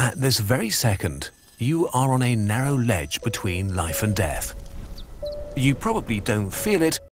At this very second, you are on a narrow ledge between life and death. You probably don't feel it